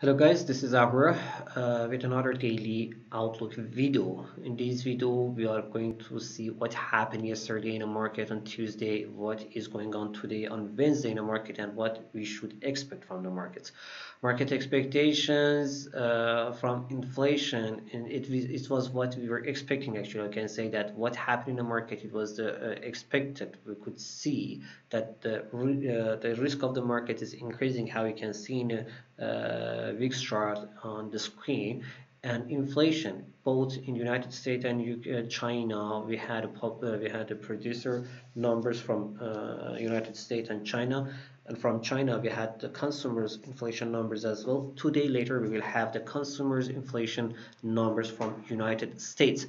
Hello guys, this is Abra uh, with another daily outlook video. In this video, we are going to see what happened yesterday in the market on Tuesday, what is going on today on Wednesday in the market, and what we should expect from the markets. Market expectations uh, from inflation, and it, it was what we were expecting actually. I can say that what happened in the market, it was the uh, expected. We could see that the, uh, the risk of the market is increasing, how you can see in VIX chart on the screen and inflation both in United States and uh, China. We had a uh, we had the producer numbers from uh, United States and China and from China we had the consumers inflation numbers as well. Two days later we will have the consumers inflation numbers from United States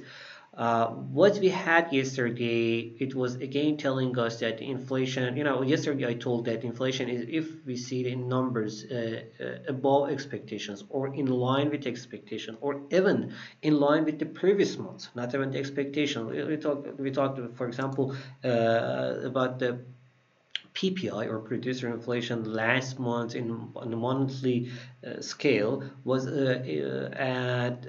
uh, what we had yesterday, it was again telling us that inflation, you know, yesterday I told that inflation is if we see the numbers uh, uh, above expectations or in line with expectation or even in line with the previous month, not even the expectation. We, talked, we talked, for example, uh, about the PPI or producer inflation last month in on the monthly uh, scale was at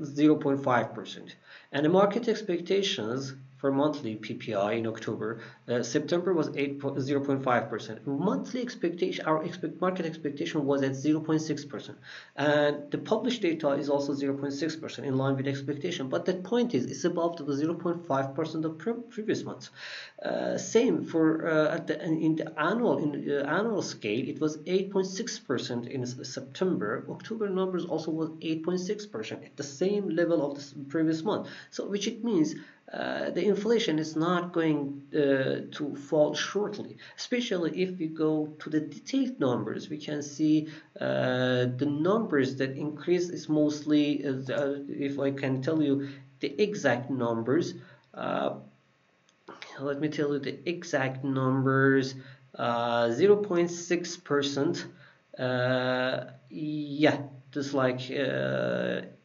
0.5 percent. And the market expectations for monthly PPI in October, uh, September was 0.5%. Monthly expectation, our expect, market expectation was at 0.6%. And the published data is also 0.6% in line with expectation. But the point is, it's above the 0.5% of pre previous months. Uh, same for uh, at the, in the annual in the annual scale, it was 8.6% in September. October numbers also was 8.6% at the same level of the previous month. So which it means uh, the inflation is not going uh, to fall shortly especially if we go to the detailed numbers. We can see uh, the numbers that increase is mostly uh, if I can tell you the exact numbers uh, let me tell you the exact numbers 0.6 percent yeah just like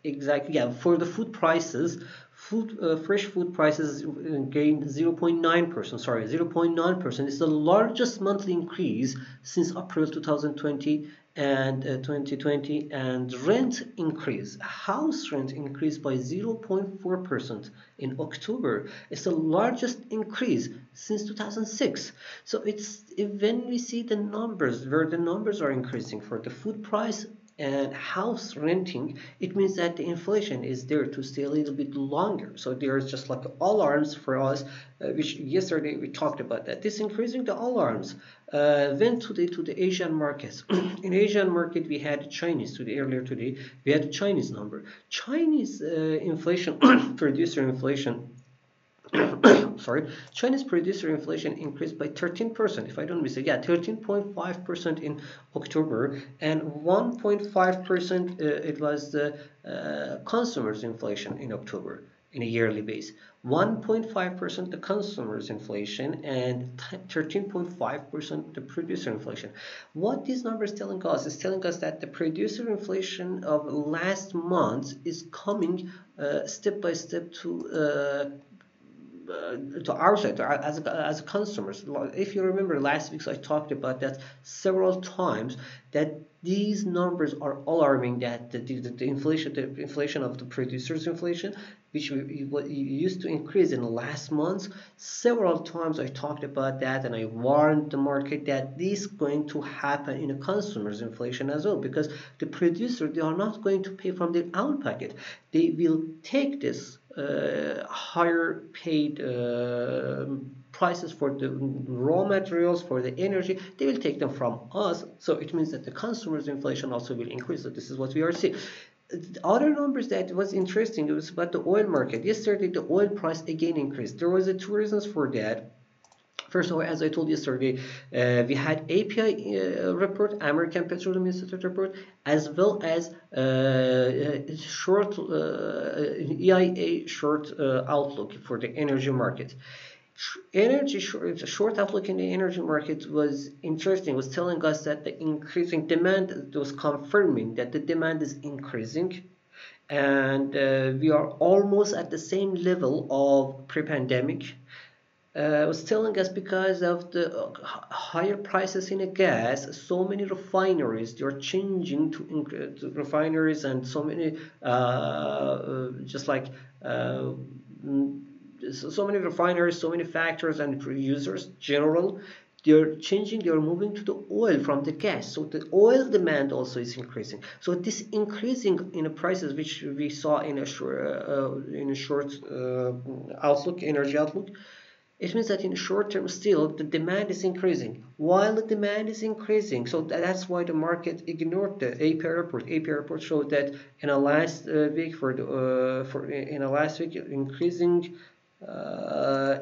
exactly yeah for the food prices food uh, fresh food prices gained 0.9%. Sorry, 0.9% is the largest monthly increase since April 2020 and uh, 2020 and rent increase house rent increased by 0.4% in October it's the largest increase since 2006 so it's when we see the numbers where the numbers are increasing for the food price and house renting, it means that the inflation is there to stay a little bit longer. So there's just like alarms for us, uh, which yesterday we talked about that. This increasing the alarms uh, went today to the Asian markets. In Asian market, we had Chinese today earlier today. We had Chinese number. Chinese uh, inflation, producer inflation sorry, Chinese producer inflation increased by 13%, if I don't miss it. Yeah, 13.5% in October and 1.5% uh, it was the uh, consumers inflation in October in a yearly base. 1.5% the consumers inflation and 13.5% the producer inflation. What these numbers telling us is telling us that the producer inflation of last month is coming uh, step by step to uh, to our side as as consumers. If you remember last week, I talked about that several times. That these numbers are alarming. That the, the, the inflation, the inflation of the producers' inflation, which we, we used to increase in the last months, several times I talked about that, and I warned the market that this is going to happen in the consumers' inflation as well, because the producer they are not going to pay from their own pocket. They will take this higher paid uh, prices for the raw materials for the energy they will take them from us. So it means that the consumers inflation also will increase. So this is what we are seeing. The other numbers that was interesting it was about the oil market. Yesterday the oil price again increased. There was a two reasons for that First of all, as I told you yesterday, uh, we had API uh, report, American Petroleum Institute report, as well as uh, short uh, EIA short uh, outlook for the energy market. Energy short, short outlook in the energy market was interesting. Was telling us that the increasing demand was confirming that the demand is increasing and uh, we are almost at the same level of pre-pandemic uh, was telling us because of the uh, higher prices in gas, so many refineries they are changing to, to refineries and so many uh, uh just like uh, so many refineries, so many factors and producers general they're changing they're moving to the oil from the gas. So the oil demand also is increasing. So this increasing in the prices which we saw in a short uh, in a short uh, outlook energy outlook it means that in the short term still the demand is increasing. While the demand is increasing so that's why the market ignored the API report. API report showed that in a last uh, week for the uh, for in a last week increasing uh,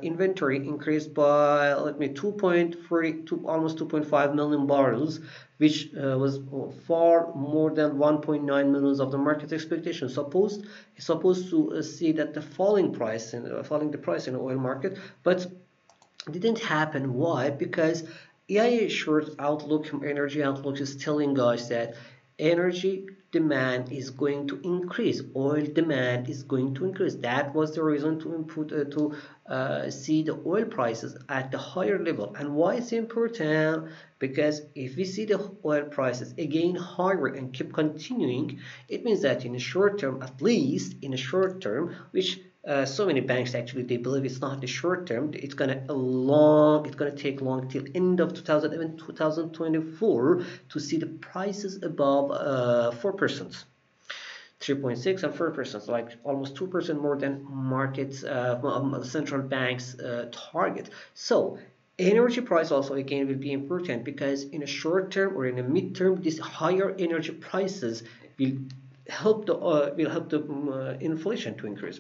inventory increased by let me 2.3 to almost 2.5 million barrels which uh, was far more than 1.9 millions of the market expectation. Supposed supposed to uh, see that the falling price and uh, falling the price in the oil market, but didn't happen. Why? Because EIA short outlook, energy outlook is telling us that energy demand is going to increase oil demand is going to increase that was the reason to input uh, to uh, see the oil prices at the higher level. And why it's important? Because if we see the oil prices again higher and keep continuing it means that in the short term at least in the short term which uh, so many banks actually they believe it's not the short term it's gonna long it's gonna take long till end of 2011 2024 to see the prices above uh, four percent 3.6 and 4 percent like almost 2 percent more than markets uh, um, central banks uh, target. So energy price also again will be important because in a short term or in a mid term these higher energy prices will help the uh, will help the um, uh, inflation to increase.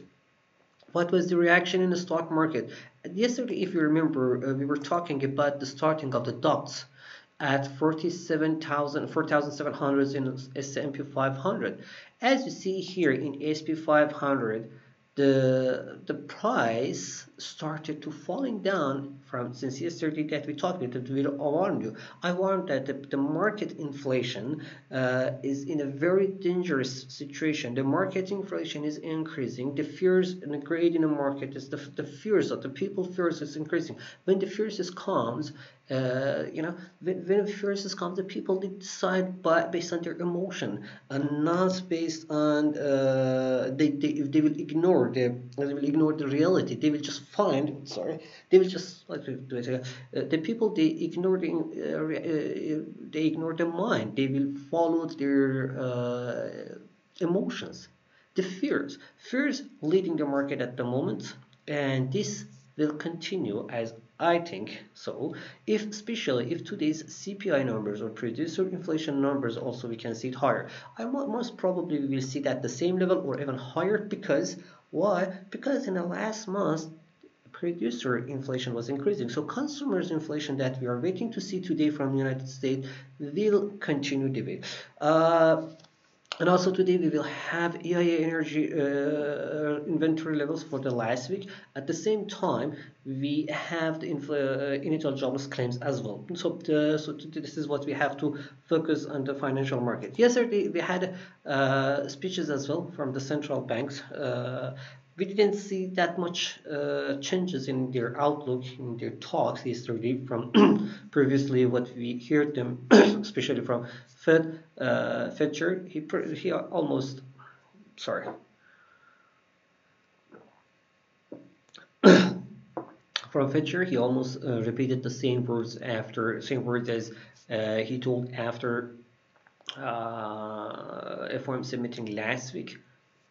What was the reaction in the stock market? Yesterday, if you remember, uh, we were talking about the starting of the dots at 47,000, 4,700 in S&P 500. As you see here in S&P 500, the the price started to falling down from since yesterday that we talked about we warned you i warned that the, the market inflation uh, is in a very dangerous situation. The market inflation is increasing. The fears and the grade in the market is the, the fears of the people fears is increasing. When the fears is comes uh, you know, when, when fears come, the people decide by, based on their emotion and not based on uh, they, they they will ignore the they will ignore the reality. They will just find sorry they will just like uh, the people they ignore the uh, uh, they ignore the mind. They will follow their uh, emotions, the fears. Fears leading the market at the moment, and this will continue as I think so. If especially if today's CPI numbers or producer inflation numbers also we can see it higher. I most probably will see that the same level or even higher because why? Because in the last month producer inflation was increasing. So consumers inflation that we are waiting to see today from the United States will continue debate. Uh, and also today we will have EIA energy uh, inventory levels for the last week. At the same time, we have the uh, initial jobless claims as well. So, uh, so this is what we have to focus on the financial market. Yesterday we had uh, speeches as well from the central banks uh, we didn't see that much uh, changes in their outlook in their talks yesterday from previously what we heard them especially from Fed uh, Fed Chair. He he almost sorry. From Fed Chair he almost uh, repeated the same words after same words as uh, he told after uh, FOMC meeting last week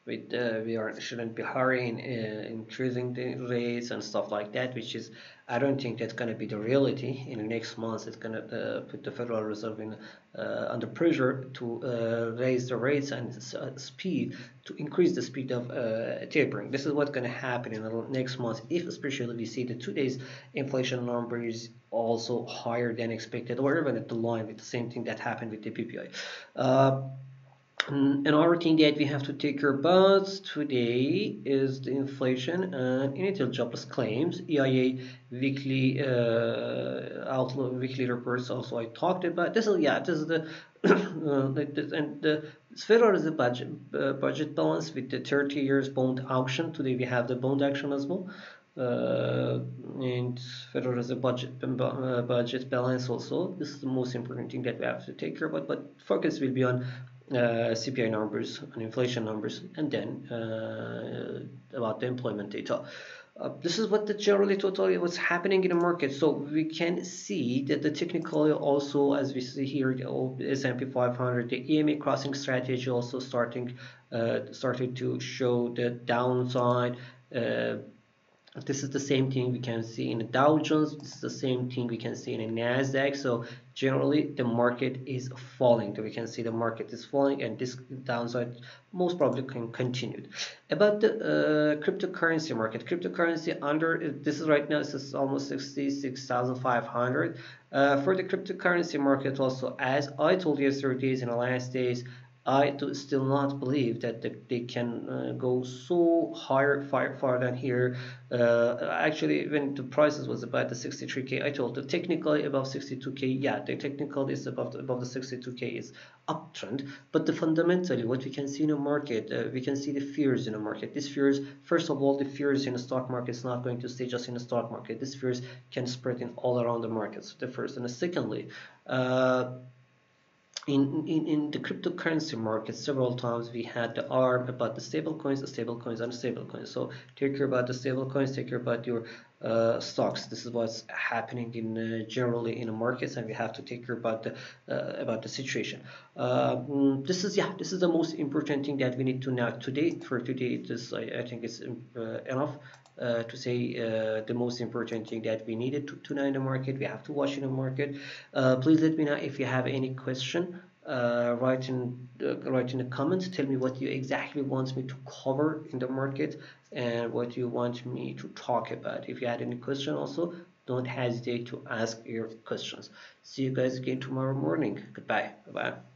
with uh, we are shouldn't be hurrying uh, increasing the rates and stuff like that which is I don't think that's going to be the reality. In the next months it's going to uh, put the Federal Reserve in uh, under pressure to uh, raise the rates and uh, speed to increase the speed of tapering. This is what's going to happen in the next month if especially we see the two days inflation number is also higher than expected or even at the line with the same thing that happened with the PPI Another thing that we have to take care about today is the inflation and initial jobless claims. EIA weekly uh, outlook, weekly reports. Also, I talked about this. Is yeah, this is the uh, and the Federal is the budget uh, budget balance with the 30 years bond auction. Today we have the bond auction as well. uh, and Federal Reserve budget uh, budget balance also. This is the most important thing that we have to take care about. But focus will be on uh, CPI numbers, and inflation numbers, and then uh, about the employment data. Uh, this is what the generally totally what's happening in the market. So we can see that the technical also, as we see here, the S&P 500, the EMA crossing strategy also starting uh, started to show the downside. Uh, this is the same thing we can see in the Dow Jones. This is the same thing we can see in the Nasdaq. So generally the market is falling. So we can see the market is falling and this downside most probably can continue. About the uh, cryptocurrency market, cryptocurrency under this is right now this is almost 66,500. Uh, for the cryptocurrency market also, as I told you yesterday in the last days, I do still not believe that they can uh, go so higher, far, far than here. Uh, actually, when the prices was about the 63k, I told the technically above 62k, yeah, the technical is above the, above the 62k is uptrend, but the fundamentally what we can see in the market, uh, we can see the fears in the market. These fears, first of all, the fears in the stock market is not going to stay just in the stock market. These fears can spread in all around the markets. The first and the secondly. Uh, in, in, in the cryptocurrency market several times we had the arm about the stable coins the stable coins and stable coins so take care about the stable coins take care about your uh, stocks. This is what's happening in uh, generally in the markets and we have to take care about the uh, about the situation. Um, this is yeah this is the most important thing that we need to know today. For today this I, I think it's uh, enough uh, to say uh, the most important thing that we needed to, to know in the market. We have to watch in the market. Uh, please let me know if you have any question. Write in uh, write in the comments. Tell me what you exactly want me to cover in the market and what you want me to talk about. If you had any question, also don't hesitate to ask your questions. See you guys again tomorrow morning. Goodbye. Bye bye.